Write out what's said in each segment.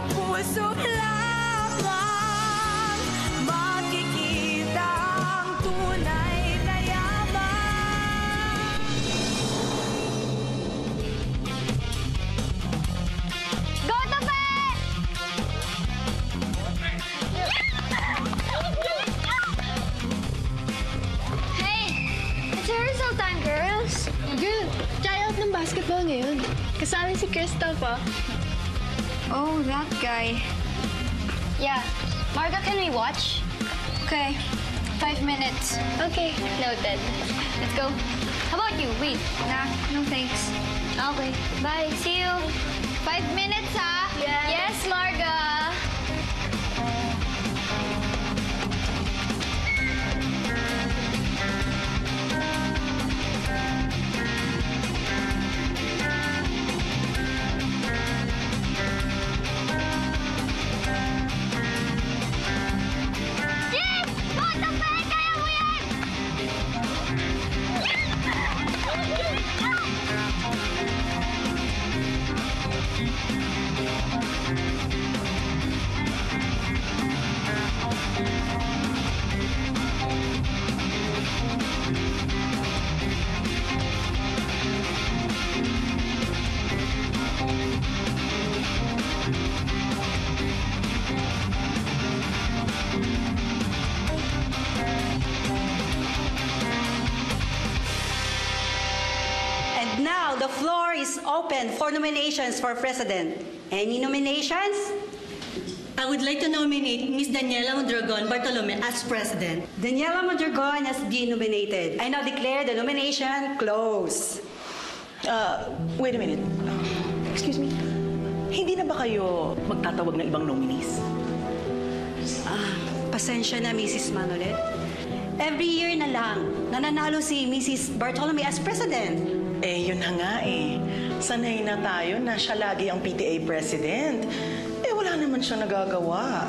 sa puso lamang Makikita ang tunay na yaman Go Tape! Hey! It's rehearsal time, girls! Girl, try out ng basketball ngayon. Kasali si Crystal pa. Oh, that guy. Yeah. Marga, can we watch? Okay. Five minutes. Okay. Noted. Let's go. How about you? Wait. Nah, no thanks. Okay. Bye. See you. Five minutes, ah. ha? Yes. Yes, Larga. Open for nominations for president. Any nominations? I would like to nominate Miss Daniela Mondragon Bartolome as president. Daniela Mondragon has been nominated. I now declare the nomination closed. Uh, wait a minute. Excuse me. Hindi na ba kayo magtatawag ng ibang nominees? Ah, pasensya na, Mrs. Manolet. Every year na lang, nananalo si Mrs. Bartolome as president. Eh, yun na nga eh. Sanay na tayo na siya lagi ang PTA president. Eh, wala naman siya nagagawa.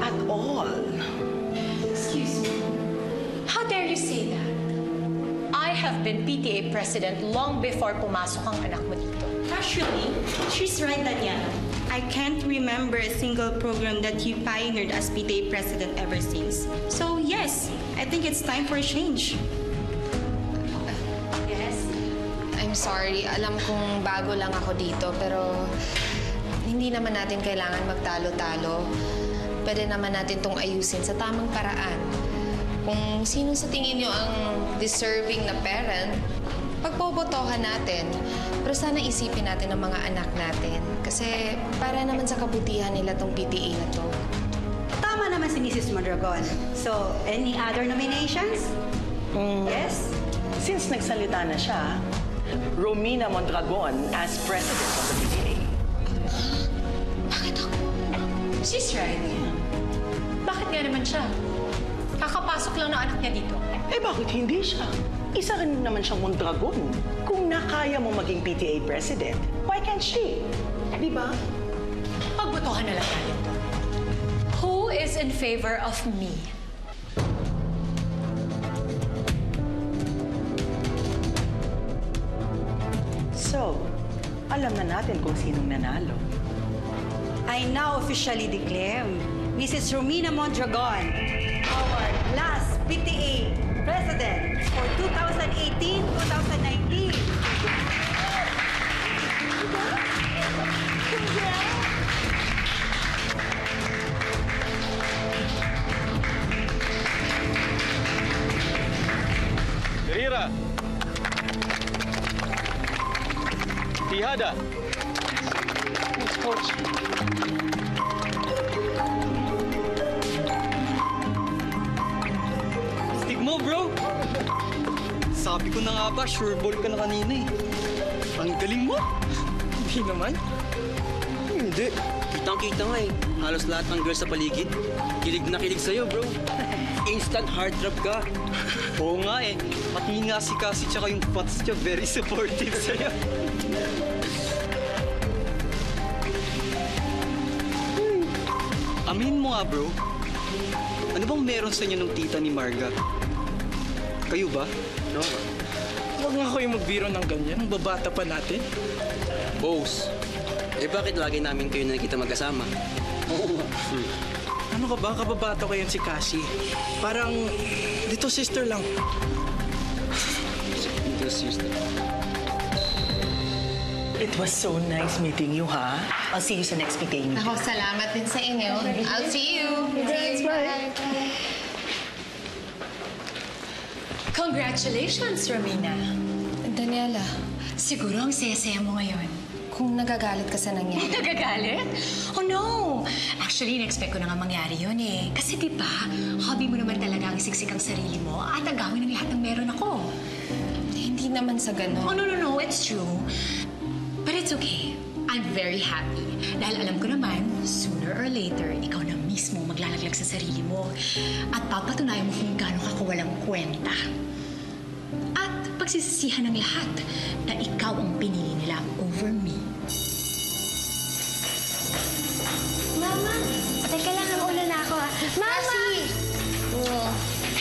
At all. Excuse me. How dare you say that? I have been PTA president long before pumasok ang anak mo dito. Actually, she's right, Daniela. I can't remember a single program that you pioneered as PTA president ever since. So yes, I think it's time for a change. Sorry. Alam kong bago lang ako dito, pero hindi naman natin kailangan magtalo-talo. Pwede naman natin tong ayusin sa tamang paraan. Kung sino sa tingin nyo ang deserving na parent, pagbobotohan natin. Pero sana isipin natin ang mga anak natin. Kasi para naman sa kabutihan nila tong PTA na to. Tama naman si Mrs. Mondragon. So, any other nominations? Mm, Yes? Since nagsalita na siya, Romina Mondragon as president of the PTA. She's right. Bakit nga naman siya? Kakapasok lang ng anak niya dito. Eh, bakit hindi siya? Isa rin naman siyang Mondragon. Kung nakaya mo maging PTA president, why can't she? Di ba? Pagbotohan na lang natin to. Who is in favor of me? Alam na natin kung sinong nanalo. I now officially declare Mrs. Romina Mondragon our last PTA president for 2018-2019. Tihada. Coach, Stick mo, bro. Sabi ko na nga ba, sure ball ka na kanina eh. Ang galing mo. Hindi naman. Hindi. Kitang-kita nga eh. Halos lahat ng girls sa paligid. Kilig na kilig sa'yo, bro. Instant heart drop ka. Oo nga eh. Pati nga si Cassie tsaka yung pats niya very supportive sa'yo. Amin mo nga, bro. Ano bang meron sa inyo ng tita ni Marga? Kayo ba? No. Huwag nga kayo magbiro ng ganyan. Ang babata pa natin. Boss, Eh bakit lagi namin kayo nakikita magkasama? Oo nga. Ano ka ba? Kababata ko yan si Cassie. Parang dito sister lang. Little sister. It was so nice meeting you, ha? I'll see you sa next meeting. Ako, salamat din sa inyo. I'll see you. Thanks, bye. Congratulations, Romina. Daniela, Siguro ang saya-saya mo ngayon. kung nagagalit ka sa nangyari, Nagagalit? Oh no! Actually, in-expect ko na nga mangyari yun eh. Kasi di ba, hobby mo naman talaga ang isiksik ang sarili mo at agawin ng lahat ng meron ako. hindi naman sa Oh, gano'n. no, no, no. It's true. But it's okay. I'm very happy. Dahil alam ko naman, sooner or later, ikaw na mismo maglalaglag sa sarili mo. At papatunayan mo kung gaano ka kawalang kwenta. At pagsisisihan ng lahat na ikaw ang pinili nila over me. Mama, teka lang, ang ulo na ako ah. Mama!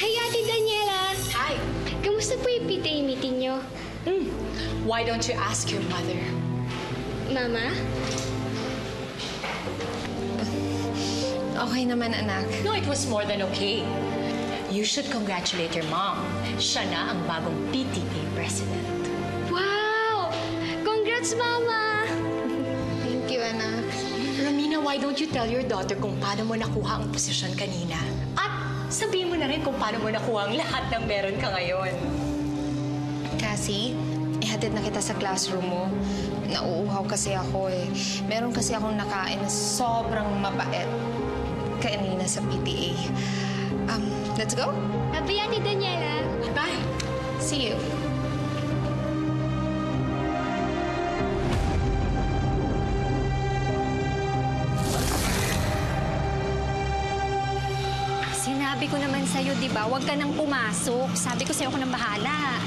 Hi, Ate Daniela! Hi! Kamusta po yung PTA meeting nyo? Hmm. Why don't you ask your mother? Mama? Okay naman, anak. No, it was more than okay. You should congratulate your mom. Siya na ang bagong PTA president. Wow! Congrats, Mama! Thank you, anak. Romina, why don't you tell your daughter kung paano mo nakuha ang posisyon kanina? At sabihin mo na rin kung paano mo nakuha ang lahat ng meron ka ngayon. Cassie, ihatid na kita sa classroom mo. Nauuhaw kasi ako eh. Meron kasi akong nakain na sobrang mabait kanina sa PTA. Um, let's go? Happy, Ate Daniela! Bye! See you. Sinabi ko naman sa'yo, di ba? Huwag ka nang pumasok. Sabi ko sa'yo ako nang bahala.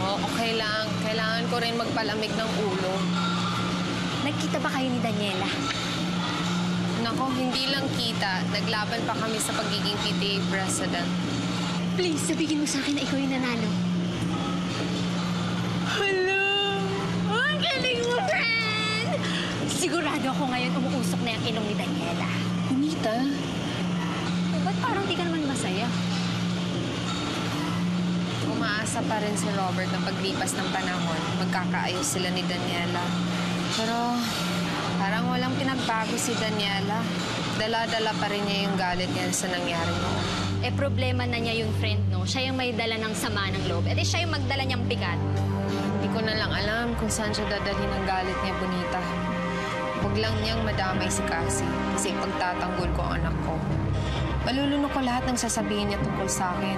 Oh, okay lang. Kailangan ko rin magpalamig ng ulo. Nagkita ba kayo ni Daniela? Nako, hindi lang kita. Naglaban pa kami sa pagiging PTA president. Please, sabihin mo sa akin na ikaw yung nanalo. Hello! Ang galing mo, friend! Sigurado ako ngayon umuusok na yung kilong ni Daniela. Anita? Eh, ba't parang di ka naman masaya? Umaasa pa rin si Robert na paglipas ng panahon, magkakaayos sila ni Daniela. Pero parang walang pinagbago si Daniela. Dala-dala pa rin niya yung galit niya sa nangyari noon. Eh, problema na niya yung friend, no? Siya yung may dala ng sama ng loob. Eh, siya yung magdala niyang bigat. Hindi ko na lang alam kung saan siya dadalhin ang galit niya, Bonita. Huwag lang niyang madamay si Cassie kasi pagtatanggol ko ang anak ko. Malulunok ko lahat ng sasabihin niya tungkol sa akin.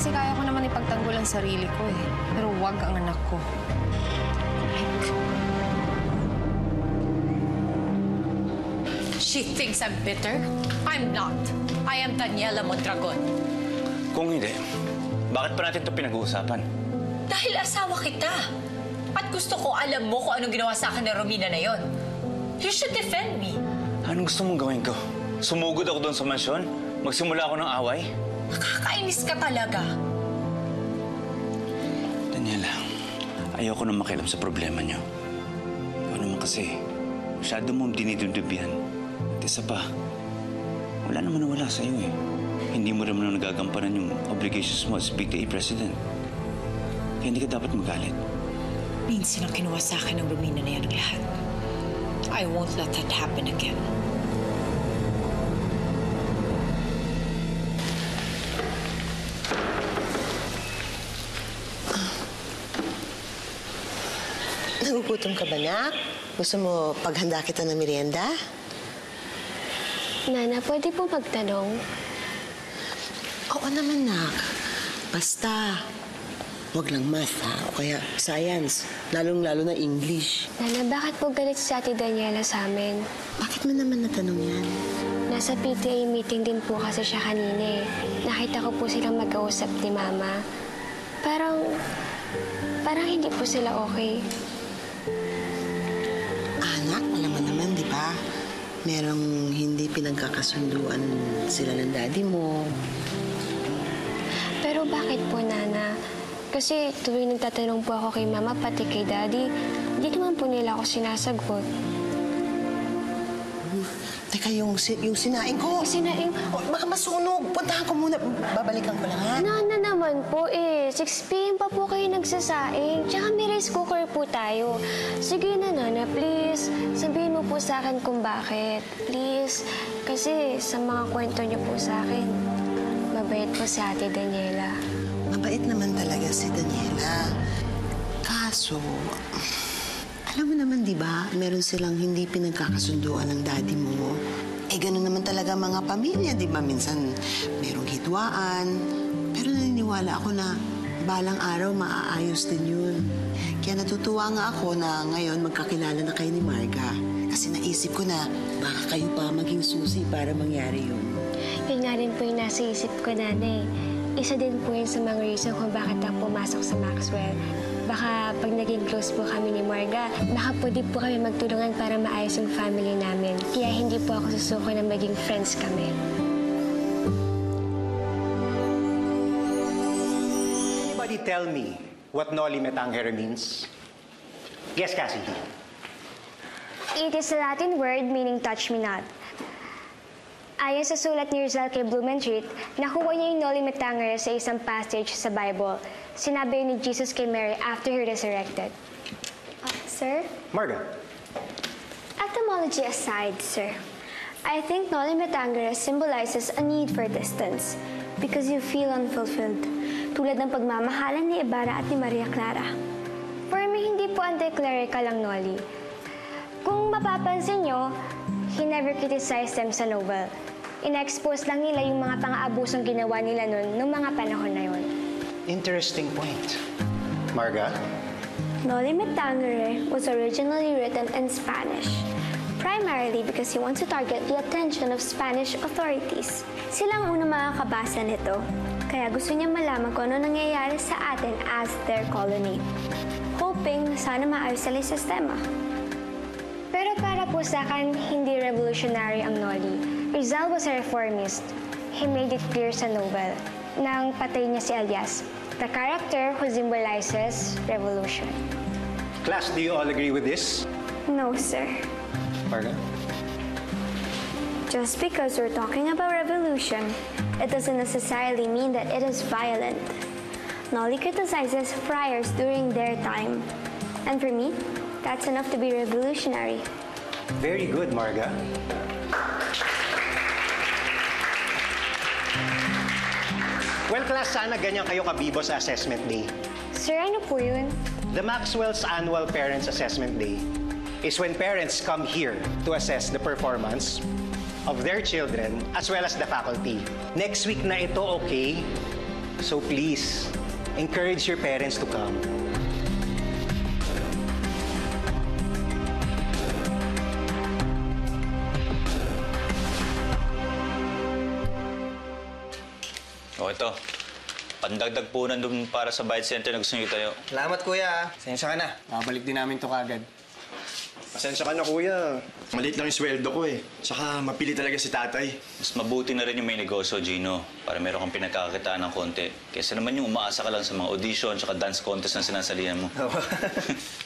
Kasi kaya ko naman ipagtanggol ang sarili ko eh. Pero huwag ang anak ko. She thinks I'm bitter? I'm not. I am Daniela Mondragon. Kung hindi, bakit pa natin ito pinag-uusapan? Dahil asawa kita. At gusto ko alam mo kung anong ginawa sa akin ng Romina na yon. You should defend me. Anong gusto mong gawin ko? Sumugod ako doon sa mansyon? Magsimula ako ng away? Nakakainis ka talaga. Daniela, ayoko na makialam sa problema niyo. Ikaw naman kasi, masyado mong dinidudubyan. At isa pa, wala naman nawala sa'yo eh. Hindi mo naman nagagampanan yung obligations mo as PTA President. Kaya hindi ka dapat magalit. Minsan ang kinuha sa akin ng Romina na yan lahat. I won't let that happen again. Nagugutom ka ba, nak? Gusto mo paghanda kita ng merienda? Nana, pwede po magtanong? Oo naman, nak. Basta, wag lang math, ha? O kaya science. Lalong-lalo na English. Nana, bakit po galit si Ate Daniela sa amin? Bakit mo naman natanong yan? Nasa PTA meeting din po kasi siya kanina eh. Nakita ko po silang mag-kausap ni Mama. Parang, parang hindi po sila okay. Anak, alam mo naman, di ba? Merong hindi pinagkakasunduan sila ng daddy mo. Pero bakit po, Nana? Kasi tuwing nagtatanong po ako kay Mama, pati kay Daddy, hindi naman po nila ako sinasagot. Teka, yung, si- yung sinaing ko. Sinaing? Baka masunog. Puntahan ko muna. Babalikan ko lang, ha? Nana naman po eh. 6 p.m. pa po kayo nagsasaing. Tsaka may rice cooker po tayo. Sige na, Nana, please. Sabihin mo po sa akin kung bakit. Please. Kasi sa mga kwento niyo po sa akin, mabait po si Ate Daniela. Mabait naman talaga si Daniela. Kaso, alam mo naman, di ba, meron silang hindi pinagkakasunduan ng daddy mo. Eh, ganun naman talaga mga pamilya, di ba? Minsan, merong hitwaan. Pero naniniwala ako na balang araw maaayos din yun. Kaya natutuwa nga ako na ngayon magkakilala na kayo ni Marga. Kasi naisip ko na baka kayo pa maging susi para mangyari yun. Yun nga rin po yung nasa isip ko, Nanay. Isa din po yun sa mga reason kung bakit ako pumasok sa Maxwell. Baka pag naging close po kami ni Marga, baka pwede po kami magtulungan para maayos yung family namin. Kaya hindi po ako susuko na maging friends kami. Anybody tell me what Noli Me Tangere means? Yes, Cassie. It is a Latin word meaning touch me not. Ayon sa sulat ni Rizal kay Blumentritt, nakuha niya yung Noli Me Tangere sa isang passage sa Bible. Sinabi ni Jesus kay Mary after he resurrected. Uh, sir, Marga. etymology aside, sir, I think Noli Me Tangere symbolizes a need for distance because you feel unfulfilled, tulad ng pagmamahalan ni Ibarra at ni Maria Clara. For me, hindi po anti-clerical ang Noli. Kung mapapansin nyo, he never criticized them sa novel. Ina-expose lang nila yung mga pang-aabusong ginawa nila nun nung mga panahon na yon. Interesting point. Marga? Noli Me Tangere was originally written in Spanish, primarily because he wants to target the attention of Spanish authorities. Sila ang unang makakabasa nito, kaya gusto niya malaman kung ano nangyayari sa atin as their colony. Hoping na sana maayos sila yung sistema. Pero para po sa akin, hindi revolutionary ang Noli. Rizal was a reformist. He made it clear sa novel nang patay niya si Elias, the character who symbolizes revolution. Class, do you all agree with this? No, sir. Marga? Just because we're talking about revolution, it doesn't necessarily mean that it is violent. Nolly criticizes friars during their time. And for me, that's enough to be revolutionary. Very good, Marga. Well, class, sana ganyan kayo kabibo sa assessment day. Sir, ano po yun? The Maxwell's Annual Parents Assessment Day is when parents come here to assess the performance of their children as well as the faculty. Next week na ito, okay? So please, encourage your parents to come. Ito, pandagdag po na dun para sa Bayad Center na gusto niyo tayo. Salamat, kuya. Sensya ka na. Babalik din namin to kagad. Pasensya ka na, kuya. Maliit lang yung sweldo ko eh. Tsaka mapili talaga si tatay. Mas mabuti na rin yung may negosyo, Gino, para meron kang pinagkakakitaan ng konti. Kesa naman yung umaasa ka lang sa mga audition tsaka dance contest na sinasalihan mo.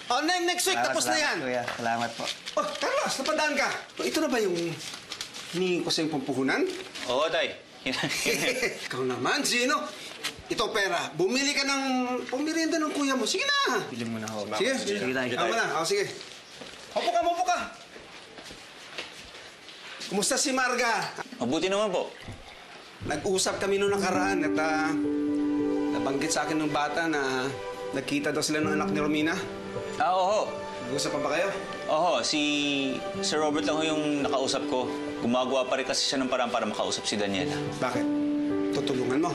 Oh, ne- next week, tapos na yan. Kuya, salamat po. Oh, Carlos, napadaan ka. Oh, ito na ba yung hinihingi ko sa yung pampuhunan? Oo, tay. Ikaw naman, Gino. Ito pera. Bumili ka ng pamirienda ng kuya mo. Sige na. Bili mo na ako. Sige. Sige tayo. Tama na. O, sige. Opo ka, opo ka. Kumusta si Marga? Mabuti naman po. Nag-usap kami noong nakaraan at ah, nabanggit sa akin ng bata na nagkita daw sila ng anak ni Romina. Ah, oo. Nag-usap pa ba kayo? Oo, si Sir Robert lang ho yung nakausap ko. Gumagawa pa rin kasi siya ng parang para makausap si Daniela. Bakit? Tutulungan mo?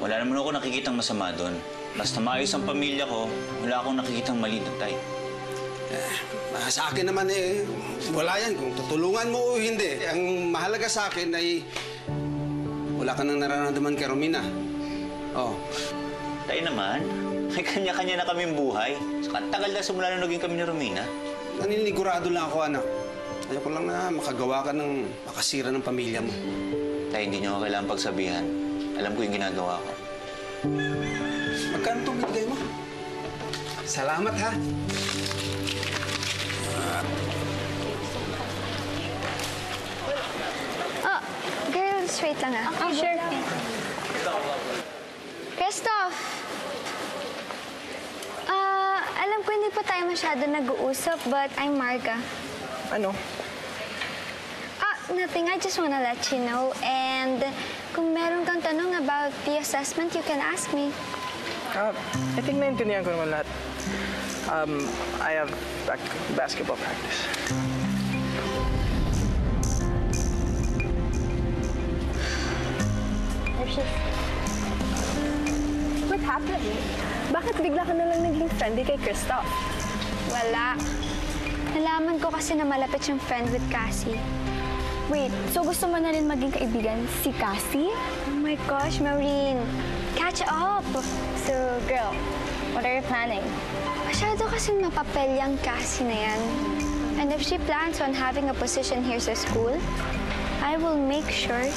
Wala naman ako nakikitang masama doon. Basta maayos ang pamilya ko, wala akong nakikitang mali doon, tay. Ah, sa akin naman eh, wala yan kung tutulungan mo o hindi. Ang mahalaga sa akin ay wala ka nang nararamdaman kay Romina. Oh. Tayo naman, may kanya-kanya na kaming buhay. Saka tagal na simula na naging kami ni Romina. Naninigurado lang ako, anak. Ayoko lang na makagawa ka ng makasira ng pamilya mo. Tayo, hindi niyo ako kailangan pagsabihan. Alam ko yung ginagawa ko. Magkano itong binigay mo? Salamat, ha? Just wait lang ah. Okay, sure. Christoph! Ah, alam ko hindi pa tayo masyado nag-uusap, but I'm Marga. Ano? Ah, nothing. I just wanna let you know. And kung meron kang tanong about the assessment, you can ask me. Ah, I think naintindihan ko naman lahat. Um, I have back basketball practice. What happened? Bakit bigla ka na lang naging friendly kay Christoph? Wala. Nalaman ko kasi na malapit siyang friend with Cassie. Wait, so gusto mo na rin maging kaibigan si Cassie? Oh my gosh, Maureen. Catch up! So, girl, what are you planning? Masyado kasing mapapel yung Cassie na yan. And if she plans on having a position here sa school, I will make sure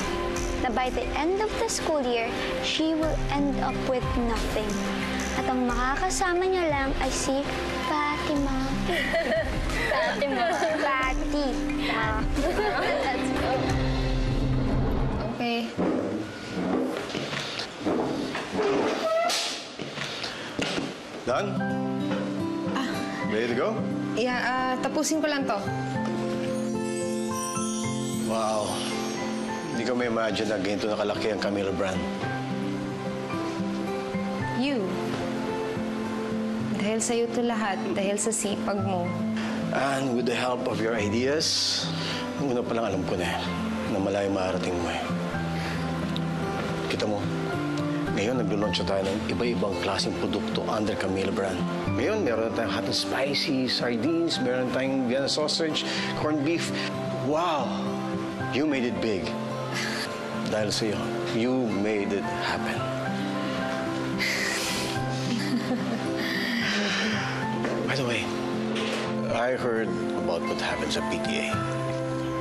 na by the end of the school year, she will end up with nothing. At ang makakasama niya lang ay si Fatima. Fati. Let's go. Okay. Done? Ready to go? Yeah, ah, tapusin ko lang to. Wow. Hindi ko may imagine na ganito nakalaki ang Camila brand. You. Dahil sa'yo to lahat, dahil sa sipag mo. And with the help of your ideas, nung una pa lang alam ko na eh, na malayo maarating mo eh. Kita mo, ngayon naglo-launch na tayo ng iba-ibang klaseng produkto under Camila brand. Ngayon, meron na tayong hot and spicy, sardines, meron tayong Vienna sausage, corned beef. Wow! You made it big. Dahil sa'yo, you made it happen. I heard about what happened sa PTA.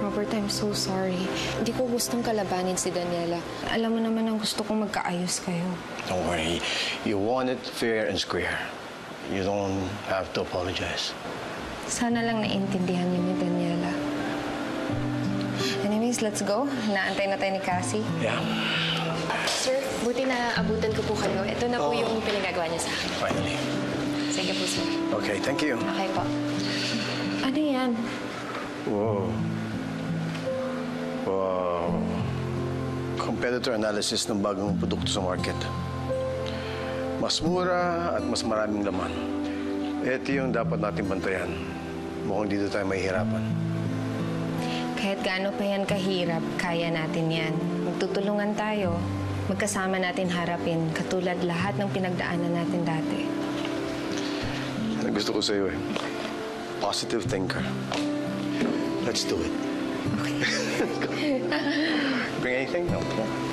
Robert, I'm so sorry. Hindi ko gustong kalabanin si Daniela. Alam mo naman ang gusto kong magkaayos kayo. Don't worry. You want it fair and square. You don't have to apologize. Sana lang naintindihan niyo ni Daniela. Anyways, let's go. Naantay na tayo ni Cassie. Yeah. Sir, buti na abutan ko po kayo. Ito na po Oh. yung pinagagawa niya sa akin. Finally. Sige po, sir. Okay, thank you. Okay po. Ano yan? Wow. Wow. Competitor analysis ng bagong produkto sa market. Mas mura at mas maraming laman. Ito yung dapat natin bantayan. Mukhang dito tayo mahihirapan. Kahit gaano pa yan kahirap, kaya natin yan. Magtutulungan tayo. Magkasama natin harapin, katulad lahat ng pinagdaanan natin dati. Ang gusto ko sa'yo eh. Positive thinker. Let's do it. Bring anything? No.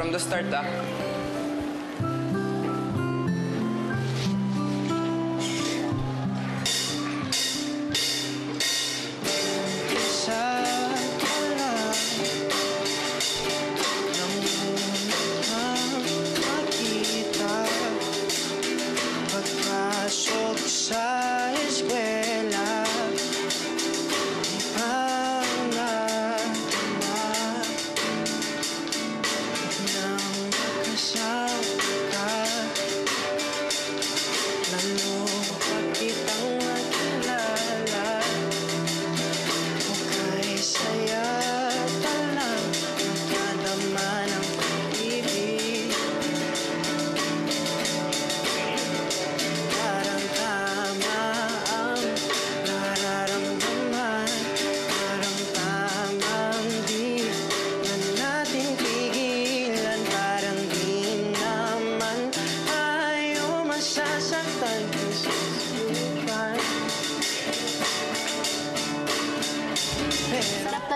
From the start, ah.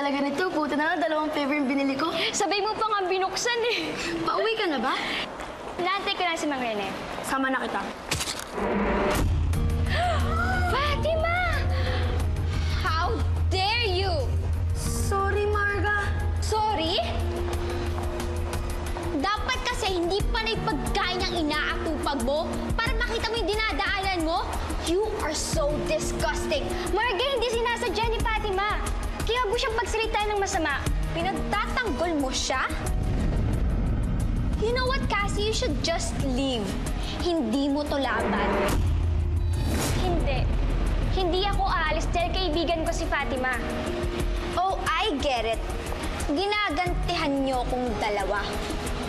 Talaga nito. Puta na lang, dalawang flavor yung binili ko. Sabay mo pa nga binuksan eh. Pauwi ka na ba? Naantay ko lang si Mang Rene. Sama na kita. Fatima! How dare you? Sorry, Marga. Sorry? Dapat kasi hindi pa na pagkain ang inaatupag mo para makita mo yung dinadaanan mo. You are so disgusting. Marga, mo siyang pagsalita ng masama. Pinagtatanggol mo siya? You know what, Cassie? You should just leave. Hindi mo to laban. Hindi. Hindi ako aalis dahil kaibigan ko si Fatima. Oh, I get it. Ginagantihan niyo kong dalawa.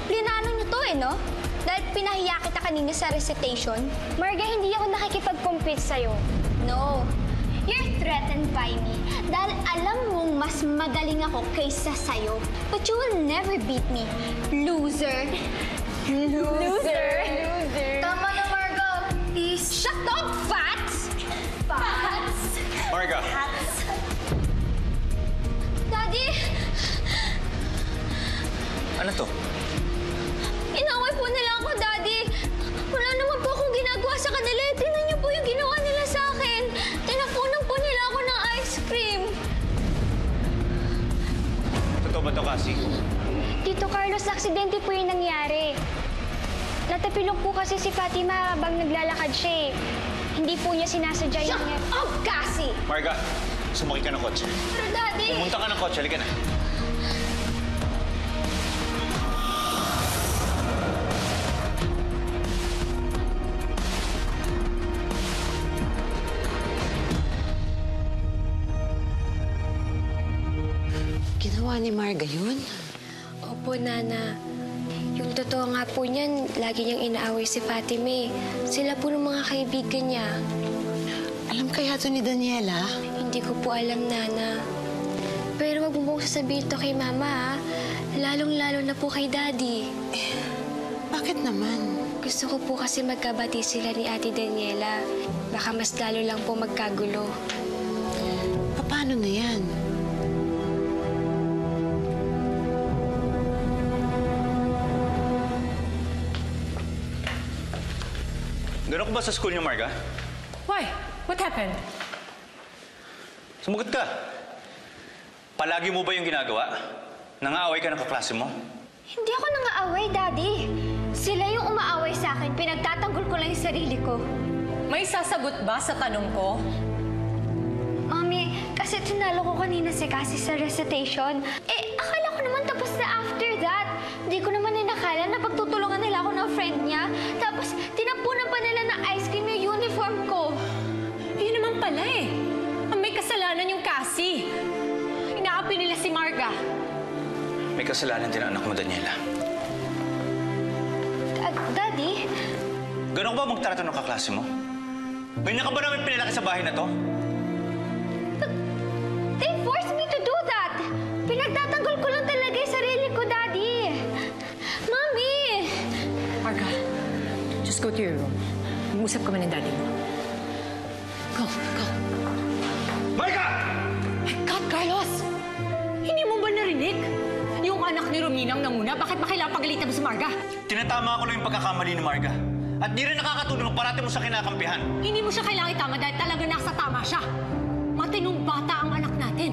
Plinano niyo to eh, no? Dahil pinahiya kita kanina sa recitation. Marga, hindi ako nakikipag-compete sa'yo. No. Threatened by me dahil alam mong mas magaling ako kaysa sa'yo. But you will never beat me. Loser. Loser. Loser. Tama na, Marga. Please. Shut up, Fats! Fats! Marga! Daddy! Ano to? Cassie? Tito Carlos, aksidente po yung nangyari. Natapilok po kasi si Fatima habang naglalakad siya eh. Hindi po niya sinasadya yung Shut up, Cassie! Marga, sumakay ka ng kotse. Pero, Daddy... Pumunta ka ng kotse, halika na. Ginawa ni Marga yun? Opo, Nana. Yung totoo nga po niyan, lagi niyang inaaway si Fatime. Sila po ng mga kaibigan niya. Alam kaya to ni Daniela? Hindi ko po alam, Nana. Pero wag mo pong sasabihin to kay Mama, ha? Lalong-lalo na po kay Daddy. bakit naman? Gusto ko po kasi magkabati sila ni Ate Daniela. Baka mas lalo lang po magkagulo. Paano na yan? Gano'n ko ba sa school niyo, Marga? Why? What happened? Sumagot ka. Palagi mo ba yung ginagawa? Nangaaway ka ng kaklase mo? Hindi ako nangaaway, Daddy. Sila yung umaaway sa akin. Pinagtatanggol ko lang yung sarili ko. May sasagot ba sa tanong ko? Mami, kasi tinalo ko kanina si Cassie sa recitation. Eh, akala ko naman tapos na after that. Hindi ko naman inakala na pagtutulungan nila ako ng friend niya. Pa nila ng ice cream yung uniform ko. Yun naman pala eh. Ang may kasalanan yung Cassie. Inaapi nila si Marga. May kasalanan din ang anak mo, Daniela. Daddy? Gano'n ka ba magtrato ng kaklase mo? Ba namin pinalaki sa bahay na to? To your room. Mag-usap kami ng daddy mo. Go, go. Marga! My God, Carlos! Hindi mo ba narinig? Yung anak ni Romina ang nanguna, bakit ba kailangan pagalitan mo si Marga? Tinatama ko lang yung pagkakamali ni Marga. At di rin nakakatulong parati mo sa kinakampihan. Hindi mo siya kailangan itama dahil talaga nasa tama siya. Matinong bata ang anak natin.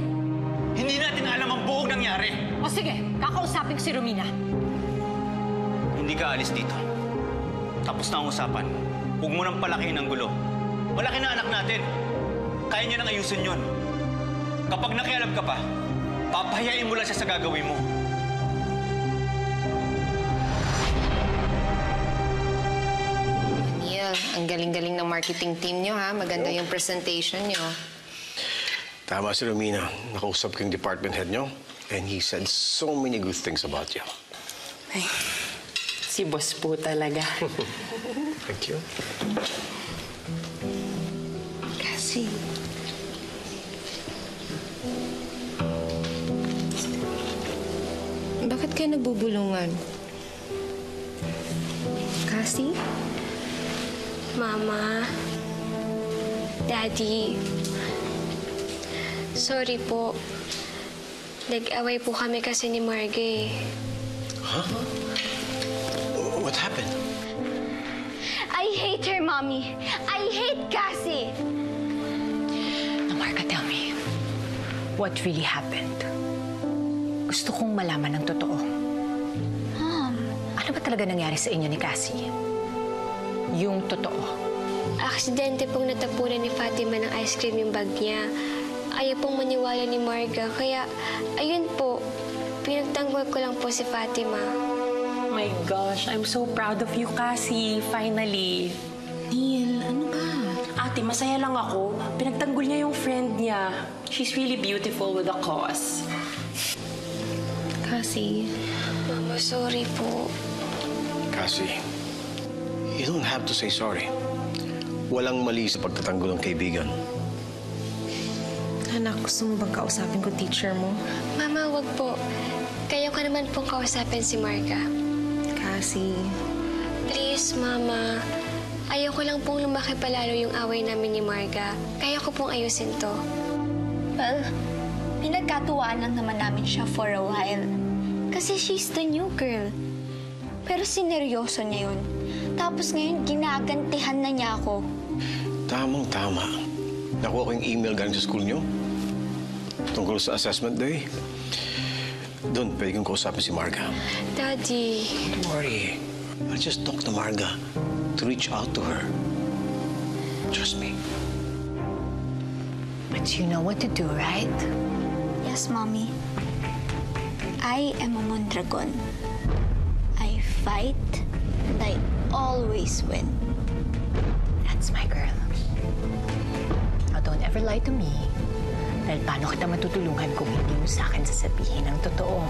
Hindi natin alam ang buong nangyari. O sige, kakausapin ko si Romina. Hindi ka alis dito. Tapos na ang usapan. Huwag mo nang palakihin ang gulo. Malaki na anak natin. Kaya niya nang ayusin yun. Kapag nakialam ka pa, papahayain mo lang siya sa gagawin mo. Neil, ang galing-galing ng marketing team nyo, ha? Maganda yung presentation nyo. Tama si Romina. Nakausap ko yung department head nyo. And he said so many good things about you. Ay, si boss po talaga. Thank you. Kasi, Bakit kayo nagbubulungan? Cassie? Mama? Daddy? Sorry po. Nag-away po kami kasi ni Marga eh. Huh? What happened? I hate her, Mommy. I hate Cassie. Now, Marga, tell me, what really happened? Gusto kong malaman ng totoo. Mom. Ano ba talaga nangyari sa inyo ni Cassie? Yung totoo. Aksidente pong natapunan ni Fatima ng ice cream yung bag niya. Ayaw pong maniwala ni Marga, kaya ayun po, pinagtanggol ko lang po si Fatima. My gosh, I'm so proud of you, Cassie. Finally. Neil, ano ba? Ate, masaya lang ako. Pinagtanggol niya yung friend niya. She's really beautiful with a cause. Cassie. Mama, sorry po. Cassie, you don't have to say sorry. Walang mali sa pagtatanggol ng kaibigan. Anak, gusto mo bang kausapin ko teacher mo? Mama, wag po. Kaya ko naman pong kausapin si Marga. Cassie. Please, Mama. Ayaw ko lang pong lumaki palalo yung away namin ni Marga. Kaya ko pong ayusin to. Well, pinagkatuwaan lang naman namin siya for a while. Kasi she's the new girl. Pero sineryoso niya yun. Tapos ngayon, ginagantihan na niya ako. Tamang-tama. Nakuha ko yung email galing sa school niyo. Tungkol sa assessment day. Doon, pwede kong kausapin si Marga. Daddy. Don't worry. I'll just talk to Marga to reach out to her. Trust me. But you know what to do, right? Yes, Mommy. I am a Mondragon. I fight and I always win. That's my girl. Now, don't ever lie to me. Dahil paano kita matutulungan kung hindi mo sa akin sasabihin ang totoo?